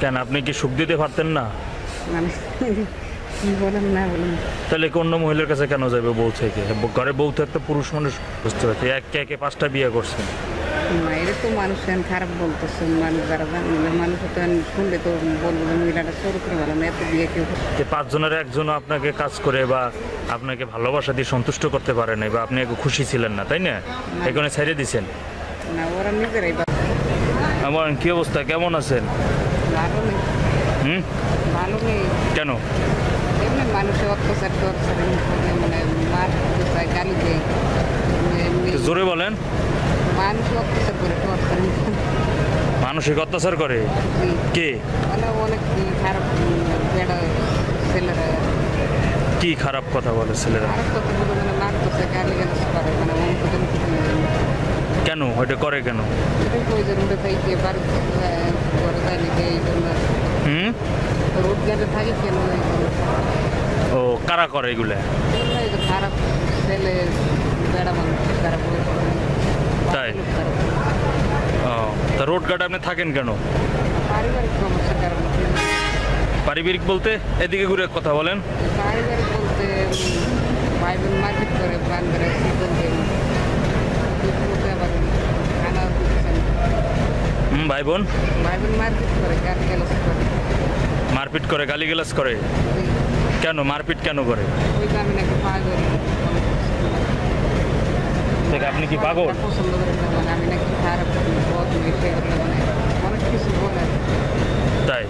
কেন? আপনি কি সুখ দিতে পারতেন না? বলেন না বলেন তাহলে অন্য মহিলার কাছে কেন যাবে বউ থেকে? ঘরে বউ তো একটা পুরুষ মানুষ বুঝতে পারছি। একে একে পাঁচটা বিয়ে করছেন না এটা তো মানুষ খারাপ বলতেছে মানুষ যারা মানুষ তো শুনলে তো বলব যে মহিলাটা চরিত্র ভালো না এত বিয়ে কেউ যে পাঁচজনের একজন আপনাকে কাজ করে বা আপনাকে ভালোবাসা দিয়ে সন্তুষ্ট করতে পারে নাই বা আপনি খুশি ছিলেন না তাই না? এখানে ছেড়ে দিছেন। না ওরা নিজেরাই আমার কি অবস্থা? কেমন আছেন? ভালো নেই হুম? ভালো নেই কেন? এমনি অত্যাচার টর্চার মানে মার চায় গালি দেয়। এমনি জোরে বলেন। মানুষ অত্যাচার করে টর্চার মানসিক অত্যাচার করে? কে? মানে অনেক খারাপ বেড়া ছেলেরা। কি খারাপ কথা বলে ছেলেরা? খারাপ কথা বলে মানে মারতেছে গালি গালাজ করে মানে অনেক কেন? ওইটা করে কেন? হুম? কেন ও কারা করে এগুলা? হয়ে। তাই? ও তা রোড গার্ড আপনি থাকেন কেন? পারিবারিক বলতে এদিকে ঘুরে কথা বলেন। পারিবারিক বলতে মারপিট করে প্ল্যান করে ভাই বোন? মারপিট করে গেল গালিগালাজ করে? কেন মারপিট কেন করে? আপনি কি পাগল? তাই?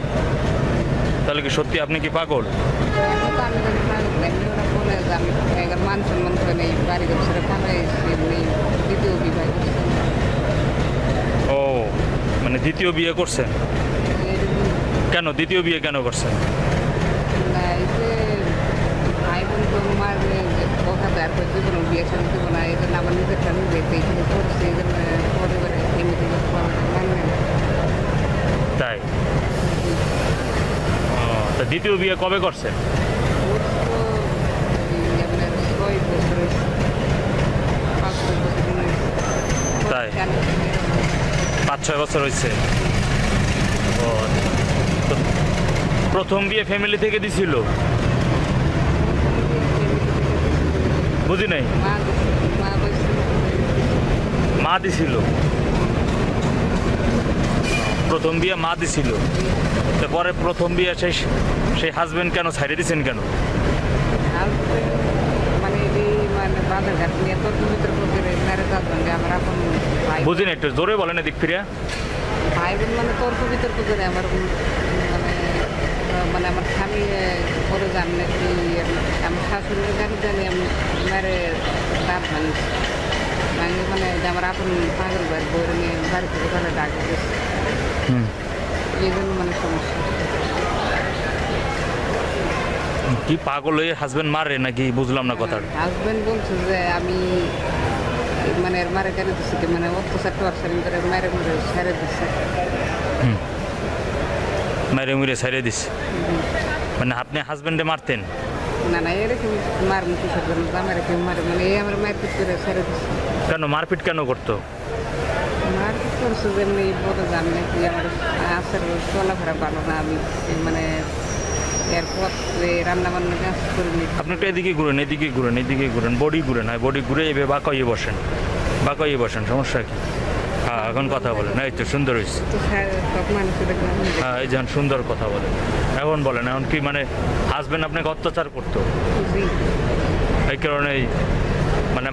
তাহলে কি সত্যি আপনি কি পাগল? মান সম্মান করে নেই বাড়ি দ্বিতীয় বিবাহ মানে দ্বিতীয় বিয়ে করছেন কেন দ্বিতীয় বিয়ে কেন করছেন তাই তা দ্বিতীয় বিয়ে কবে করছেন। তাই? পাঁচ ছয় বছর হয়েছে প্রথম বিয়ে ফ্যামিলি থেকে দিছিল। বুঝি নাই? মা দিছিল প্রথম বিয়ে মা দিছিল। তো পরে প্রথম বিয়ে সেই সেই হাজবেন্ড কেন ছাড়ে দিছেন কেন? মানে বাজার ঘাট নিয়ে তোর ভিতর করে মেরে যাবেন আমার আপন ভাই বুঝি না একটু জোরে বলেন এদিক ফিরিয়া। ভাই বোন মানে তর্ক বিতর্ক করে আমার মানে মানে আমার স্বামী করে যান নাকি আমার শাশুড়ির গাড়ি জানি আমি মেরে দাঁত ভাঙিস ভাঙি মানে আমার আপন পাগল বাড়ি বই নিয়ে বাড়ি থেকে ঘরে ডাকে গেছে এই জন্য মানে সমস্যা। কি পাগল হয়ে হাজবেন্ড মারে নাকি? বুঝলাম না কথাটা। হাজবেন্ড বলছে যে আমি মানে মারে কেন দিচ্ছি কি? মানে অত্যাচার টর্চারিং করে মেরে মেরে ছেড়ে দিচ্ছে মেরে মুরে ছাড়িয়ে দিস মানে আপনি হাজবেন্ডে মারতেন? না না এরকম মার মুখে সব জামাই রেখে মারে মানে এই আমার মায়ের পিছ করে ছেড়ে দিচ্ছে কেন মারপিট কেন করতো? মারপিট করছে যে যেমনি বলে জানি নাকি আমার আসার চলাফেরা ভালো না আমি মানে এরপর আপনি একটু এদিকে ঘুরেন এদিকে ঘুরেন এদিকে ঘুরেন বডি ঘুরেন হয় বডি ঘুরে এভাবে বাঁকাইয়ে বসেন। বাঁকাইয়ে বসেন সমস্যা কি? হ্যাঁ এখন কথা বলেন। এই তো সুন্দর হয়েছে হ্যাঁ এই সুন্দর কথা বলেন। এখন বলেন এখন কি মানে হাজবেন্ড আপনাকে অত্যাচার করতো? এই কারণে মানে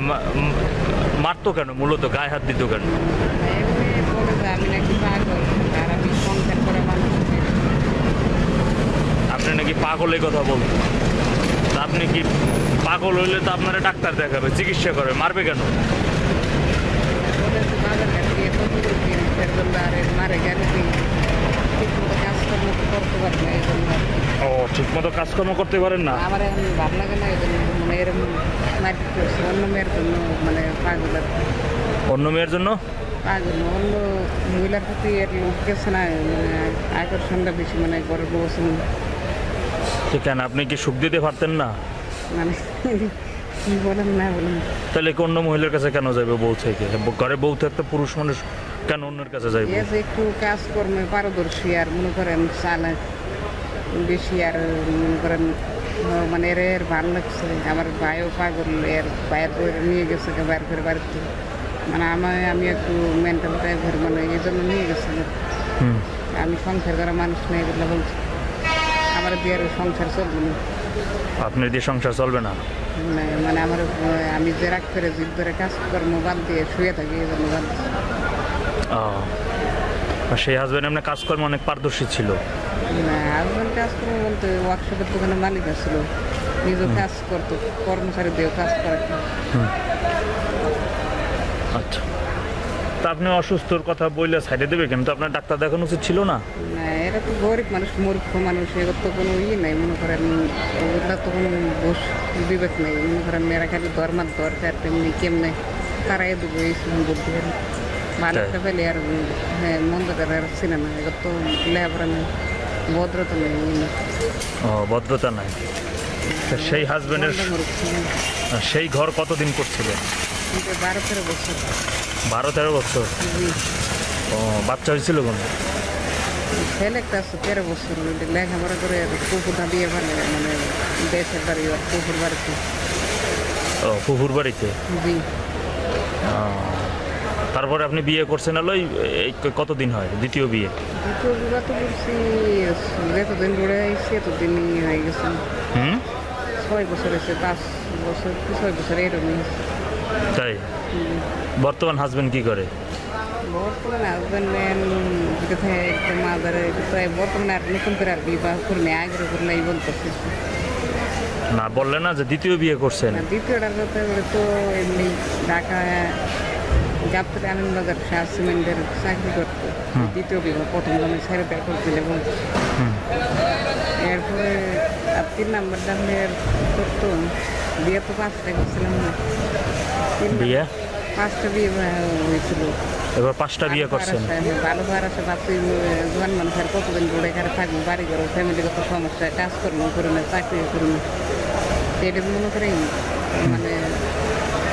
মারতো কেন? মূলত গায়ে হাত দিত কেন? এমনি বলে যে আমি নাকি পাগল আর আমি সংসার করে মানুষ আপনি নাকি পাগল কথা বলতেন তা আপনি কি পাগল হইলে তো আপনারা ডাক্তার দেখাবে, চিকিৎসা করবে মারবে কেন? ও ঠিক মতো কাজকর্ম করতে পারেন না? আমার অন্য মেয়ের জন্য? মানে অন্য মেয়ের জন্য অন্য মহিলার প্রতি লোক না মানে আকর্ষণটা বেশি মানে বসে তো কেন? আপনি কি সুখ দিতে পারতেন না? মানে কি বলেন না বলেন। তাহলে অন্য মহিলার কাছে কেন যাবে বউ থেকে? ঘরে বউ তো একটা পুরুষ মানুষ কেন অন্যের কাছে যাইব? এ একটু কাজকর্মে পারদর্শী আর মনে করেন চালা বেশি আর মনে করেন মানে এর এর ভালো লাগছে। আমার ভাইও পাগল এর বাইর করে নিয়ে গেছে বাইর করে বাড়িতে। মানে আমার আমি একটু মেন্টাল টাইপের মানে এই জন্য নিয়ে গেছে আমি সংসার করা মানুষ নেই এগুলো বলছি। আমার দিয়ে আর সংসার চলবে না। আপনার দিয়ে সংসার চলবে না? মানে আমার আমি যে রাগ করে জিদ ধরে কাজকর্ম বাদ দিয়ে শুয়ে থাকি এই জন্য বাদ। সেই হাজবেন্ড আপনার কাজকর্ম অনেক পারদর্শী ছিল। না হাজব্যান্ড কাজ করব বলতে ওয়ার্কশপের দোকানে মালিক ছিল নিজেও কাজ করতো কর্মচারী দিয়েও কাজ করাতো আচ্ছা। তা আপনি অসুস্থর কথা বললে সাইডে দেবে কিন্তু আপনার ডাক্তার দেখানো উচিত ছিল না? না এরা তো গরিব মানুষ মূর্খ মানুষ এগুলো তো কোনো ই নাই মনে করেন ওগুলো তো কোনো দোষ বিবেক নেই মনে করেন মেয়েরা খালি ধর্মার দরকার তেমনি কেমনে তারাই দেবো এই সময় বলতে পারি মালিকটা পেলে আর হ্যাঁ মন্দটা আর ছিল না এগুলো তো নেই ভদ্রতা নেই ও ভদ্রতা নাই। সেই হাজবেন্ডের মন্দ সেই ঘর কতদিন করছিলেন? বারো তেরো বছর। বারো তেরো বছর। ও বাচ্চা হয়েছিল কোন ছেলে একটা আছে তেরো বছর ওটা লেখাপড়া করে কুকুরটা দিয়ে ফেলে মানে দেশের বাড়ি আর কুকুর বাড়িতে ও পুকুর বাড়িতে জি ও। তারপরে আপনি বিয়ে করছেন কতদিন হয় দ্বিতীয় বিয়ে দ্বিতীয় বিবাহ তো করছি যতদিন ঘুরে আইসি এতদিনই হয়ে গেছে হুম ছয় বছর হয়েছে পাঁচ বছর ছয় বছর। তাই? বর্তমান হাজবেন্ড কি করে? বর্তমানে হাজব্যান্ড কোথায় একটা মাদারে কোথায় বর্তমানে আর নতুন করে আর বিবাহ করলে আগ্রহ করলে এই বলতেছে। না বললে না যে দ্বিতীয় বিয়ে করছেন। দ্বিতীয়টার কথা তো এমনি ঢাকা গাবতলি আনন্দবাজার শাহ সিমেন্টের চাকরি করতো। দ্বিতীয় বিবাহ প্রথম জন্য ছেড়ে বের করে বলতো। হুম। এরপরে আর তিন নাম্বারটা আমি করতো বিয়ে তো পাঁচটা করছিলাম না বিয়ে পাঁচটা বিয়ে হয়েছিল এবার পাঁচটা বিয়ে করছেন ভালো ভার আছে ভাবছি জোয়ান মানুষ আর কতদিন ঘুরে এখানে থাকব বাড়ি করো ফ্যামিলিগত সমস্যা কাজ করব করে না চাকরি করব এটা মনে করি মানে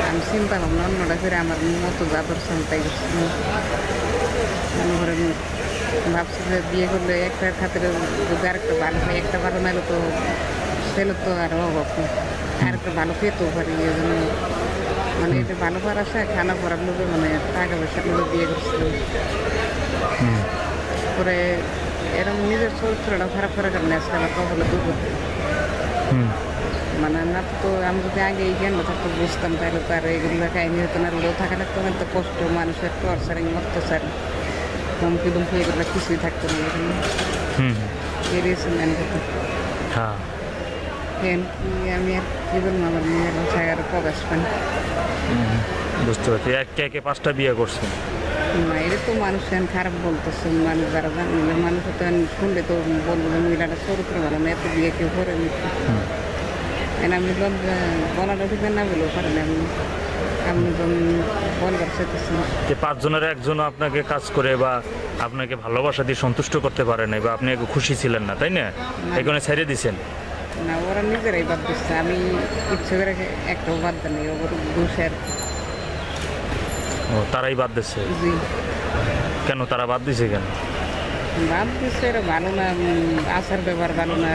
আমি চিন্তা ভাবনা অন্যটা করে আমার মতো যাদর চিন্তাই করছি মনে করেন ভাবছি যে বিয়ে করলে একটা খাতিরে যদি আরেকটা ভালো হয়, একটা ভালো নাহলে তো ছেলে তো আর অভাব। আরেকটা ভালো পেতেও পারি এই জন্য মানে এটা ভালো পার আসে খানা পড়ার লোকে মানে টাকা পয়সার লোকে বিয়ে করছিলাম পরে এরকম নিজের চরিত্রটা খারাপ করার কারণে আজকে আমার কপালে দুঃখ মানে না তো আমি যদি আগে এই জ্ঞান থাকতো, বুঝতাম তাহলে তো আর এগুলো কাহিনী হতো না। থাকা লাগতো না তো কষ্ট, মানুষের টর্চারিং অত্যাচার। ধমকি ধমকি এগুলো কিছুই থাকতো না এখানে। হুম। এড়িয়েছি মেন কথা। হ্যাঁ। আমি আর কি বলব আমার মেয়ের জায়গার প্রকাশ পান বুঝতে পারছি। একে একে পাঁচটা বিয়ে করছেন না এটা তো মানুষ এখন খারাপ বলতেছে মানুষ যারা জানলে মানুষ তো শুনলে তো বলব যে মহিলাটা চরিত্র ভালো না এত বিয়ে কেউ করে নিচ্ছে আমি গলাটা ঠিক না বলেও পারেন আমি যে পাঁচজনের একজনও আপনাকে কাজ করে বা আপনাকে ভালোবাসা দিয়ে সন্তুষ্ট করতে পারে নাই বা আপনি খুশি ছিলেন না তাই না? এখানে ছেড়ে দিছেন। না ওরা নিজেরাই বাদ দিচ্ছে। আমি ইচ্ছে করে একটাও বাদ দেয়নি ওর দোষের ও তারাই বাদ দিচ্ছে কেন তারা বাদ দিছে কেন? বাদ দিচ্ছে ভালো না উম, আচার ব্যবহার ভালো না।